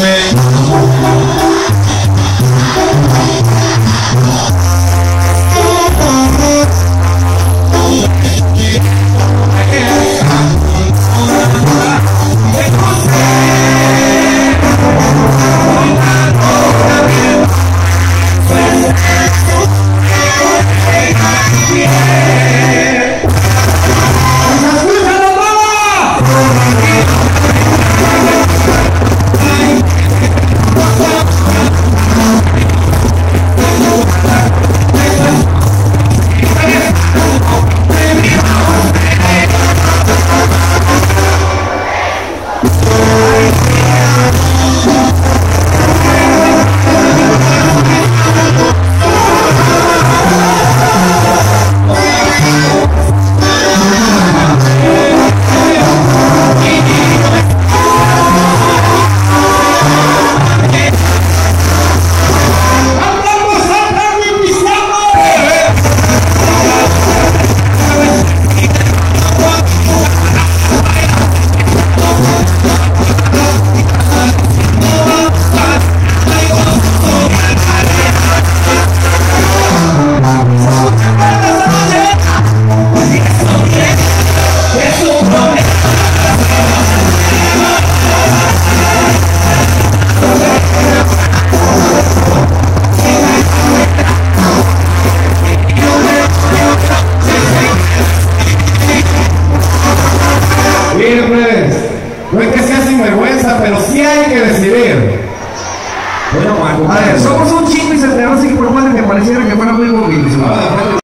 man. Viernes. No es que sea sinvergüenza, pero sí hay que decidir. A ver, somos un chingo y se te así que por más que pareciera que fuera muy.